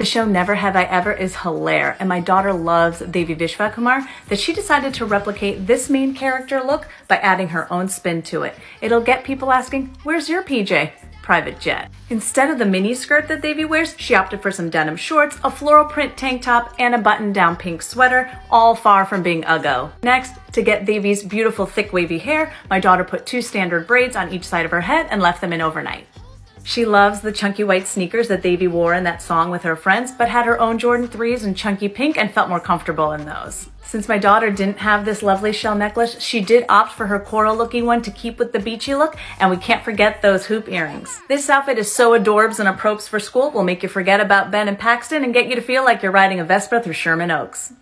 The show Never Have I Ever is hilarious, and my daughter loves Devi Vishwakumar that she decided to replicate this main character look by adding her own spin to it. It'll get people asking, Where's your PJ? Private jet. Instead of the mini skirt that Devi wears, she opted for some denim shorts, a floral print tank top, and a button down pink sweater, all far from being uggo. Next, to get Devi's beautiful thick wavy hair, my daughter put two standard braids on each side of her head and left them in overnight. She loves the chunky white sneakers that Devi wore in that song with her friends, but had her own Jordan 3s in chunky pink and felt more comfortable in those. Since my daughter didn't have this lovely shell necklace, she did opt for her coral looking one to keep with the beachy look, and we can't forget those hoop earrings. This outfit is so adorbs and appropriate for school, will make you forget about Ben and Paxton and get you to feel like you're riding a Vespa through Sherman Oaks.